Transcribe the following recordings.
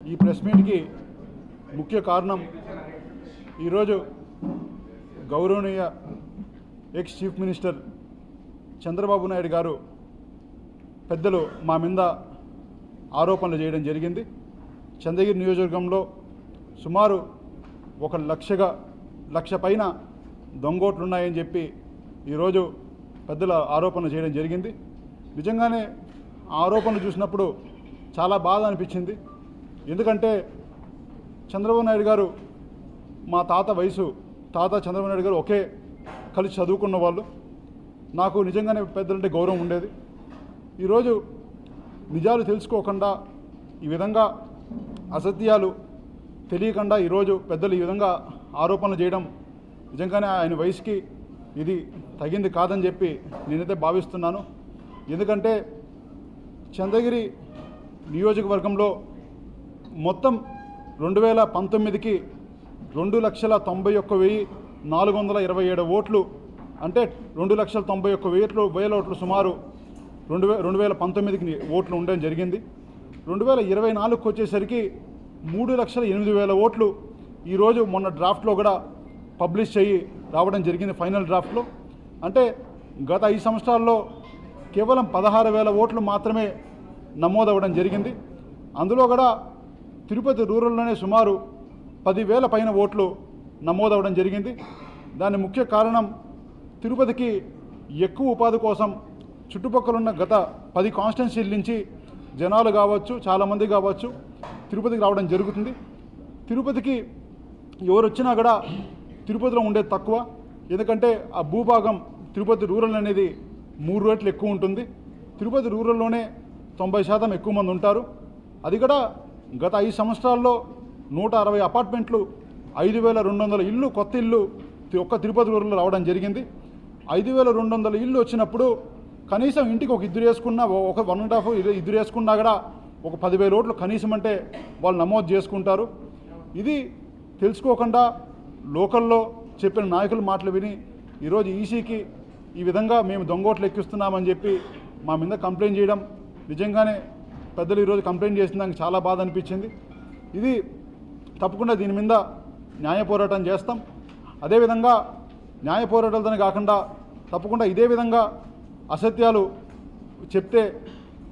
ఈ ప్రెస్ మీట్కి ముఖ్య కారణం ఈరోజు గౌరవనీయ ex chief minister Chandrababu Naidu garu పెద్దలు మా మీద ఆరోపణలు చేయడం జరిగింది. చంద్రగిరి నియోజకవర్గంలో సుమారు ఒక లక్షగా లక్ష పైన దొంగోట్లున్నాయని చెప్పి ఈరోజు పెద్దల ఆరోపణలు చేయడం జరిగింది. నిజంగానే ఆ ఆరోపణలు చూసినప్పుడు చాలా బాధ అనిపించింది. ఎందుకంటే చంద్రబాబు నాయుడు గారు మా తాత వయసు తాత చంద్రబాబు నాయుడు గారు ఒకే కలిసి చదువుకున్న వాళ్ళు. నాకు నిజంగానే పెద్దలంటే గౌరవం ఉండేది. ఈరోజు నిజాలు తెలుసుకోకుండా ఈ విధంగా అసత్యాలు తెలియకుండా ఈరోజు పెద్దలు ఈ విధంగా ఆరోపణలు చేయడం నిజంగానే ఆయన వయసుకి ఇది తగింది కాదని చెప్పి నేనైతే భావిస్తున్నాను. ఎందుకంటే చంద్రగిరి నియోజకవర్గంలో మొత్తం రెండు వేల పంతొమ్మిదికి రెండు లక్షల తొంభై ఒక్క వెయ్యి నాలుగు వందల ఇరవై ఏడు ఓట్లు అంటే రెండు లక్షల తొంభై ఒక్క వేట్లు వేల ఓట్లు సుమారు రెండు వే రెండు వేల పంతొమ్మిదికి ఓట్లు ఉండడం జరిగింది. రెండు వేల ఇరవై నాలుగుకి వచ్చేసరికి మూడు లక్షల ఎనిమిది వేల ఓట్లు ఈరోజు మొన్న డ్రాఫ్ట్లో కూడా పబ్లిష్ చేయి రావడం జరిగింది ఫైనల్ డ్రాఫ్ట్లో. అంటే గత ఐదు సంవత్సరాల్లో కేవలం పదహారు వేల ఓట్లు మాత్రమే నమోదవ్వడం జరిగింది. అందులో కూడా తిరుపతి రూరల్లోనే సుమారు పదివేల పైన ఓట్లు నమోదవడం జరిగింది. దాని ముఖ్య కారణం తిరుపతికి ఎక్కువ ఉపాధి కోసం చుట్టుపక్కల ఉన్న గత పది కాన్స్టిట్యున్సీల నుంచి జనాలు కావచ్చు చాలామంది కావచ్చు తిరుపతికి రావడం జరుగుతుంది. తిరుపతికి ఎవరు వచ్చినా కూడా తిరుపతిలో ఉండేది తక్కువ. ఎందుకంటే ఆ భూభాగం తిరుపతి రూరల్ అనేది మూడు రేట్లు ఎక్కువ ఉంటుంది. తిరుపతి రూరల్లోనే తొంభై శాతం ఎక్కువ మంది ఉంటారు. అది కూడా గత ఐదు సంవత్సరాల్లో నూట అరవై అపార్ట్మెంట్లు ఐదు వేల రెండు వందల ఇల్లు కొత్త ఇల్లు తి- ఒక్క తిరుపతి ఊరిలో రావడం జరిగింది. ఐదు వేల రెండు వందల ఇల్లు వచ్చినప్పుడు కనీసం ఇంటికి ఒక ఇద్దరు వేసుకున్నా ఒక వన్ అండ్ హాఫ్ ఇద్దరు వేసుకున్నా కూడా ఒక పదివేల ఓట్లు కనీసం అంటే వాళ్ళు నమోదు చేసుకుంటారు. ఇది తెలుసుకోకుండా లోకల్లో చెప్పిన నాయకుల మాటలు విని ఈరోజు ఈసీకి ఈ విధంగా మేము దొంగోట్లు ఎక్కిస్తున్నామని చెప్పి మా మీద కంప్లైంట్ చేయడం నిజంగానే పెద్దలు ఈరోజు కంప్లైంట్ చేసిన దానికి చాలా బాధ అనిపించింది. ఇది తప్పకుండా దీని మీద న్యాయ పోరాటం చేస్తాం. అదేవిధంగా న్యాయ పోరాటాలతోనే కాకుండా తప్పకుండా ఇదే విధంగా అసత్యాలు చెప్తే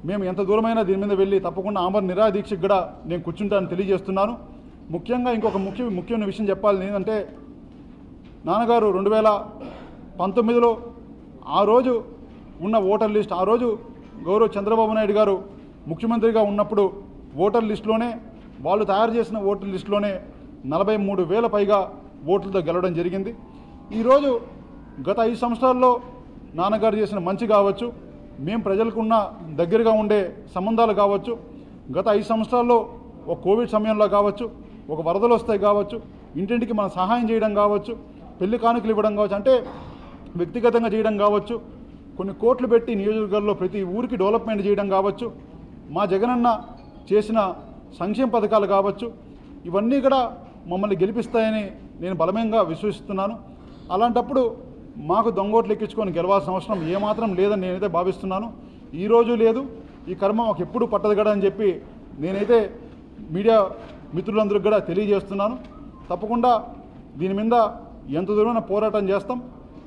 మేము ఎంత దూరమైనా దీని మీద వెళ్ళి తప్పకుండా ఆమర నిరాదీక్షకు కూడా నేను కూర్చుంటానని తెలియజేస్తున్నాను. ముఖ్యంగా ఇంకొక ముఖ్య ముఖ్యమైన విషయం చెప్పాలి ఏంటంటే నాన్నగారు రెండు వేల పంతొమ్మిదిలో ఆ రోజు ఉన్న ఓటర్ లిస్ట్ ఆ రోజు గౌరవ్ చంద్రబాబు నాయుడు గారు ముఖ్యమంత్రిగా ఉన్నప్పుడు ఓటర్ లిస్టులోనే వాళ్ళు తయారు చేసిన ఓటర్ లిస్టులోనే నలభై మూడు వేల పైగా ఓట్లతో గెలవడం జరిగింది. ఈరోజు గత ఐదు సంవత్సరాల్లో నాన్నగారు చేసిన మంచి కావచ్చు మేము ప్రజలకున్న దగ్గరగా ఉండే సంబంధాలు కావచ్చు గత ఐదు సంవత్సరాల్లో ఒక కోవిడ్ సమయంలో కావచ్చు ఒక వరదలు వస్తాయి కావచ్చు ఇంటింటికి మనం సహాయం చేయడం కావచ్చు పెళ్ళి కానుకలు ఇవ్వడం కావచ్చు అంటే వ్యక్తిగతంగా చేయడం కావచ్చు కొన్ని కోట్లు పెట్టి నియోజకవర్గాల్లో ప్రతి ఊరికి డెవలప్మెంట్ చేయడం కావచ్చు మా జగనన్న చేసిన సంక్షేమ పథకాలు కావచ్చు ఇవన్నీ కూడా మమ్మల్ని గెలిపిస్తాయని నేను బలమంగా విశ్వసిస్తున్నాను. అలాంటప్పుడు మాకు దొంగోట్లు ఎక్కించుకొని గెలవాల్సిన అవసరం ఏమాత్రం లేదని నేనైతే భావిస్తున్నాను. ఈ రోజు లేదు ఈ కర్మ మాకు ఎప్పుడు పట్టదు కదా అని చెప్పి నేనైతే మీడియా మిత్రులందరికీ కూడా తెలియజేస్తున్నాను. తప్పకుండా దీని మీద ఎంత దూరమైన పోరాటం చేస్తాం.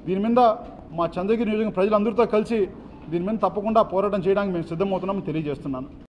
దీని మీద మా చంద్రగిరి నియోజకవర్గం ప్రజలందరితో కలిసి దీని మీద తప్పకుండా పోరాటం చేయడానికి మేము సిద్ధమవుతున్నామని తెలియజేస్తున్నాను.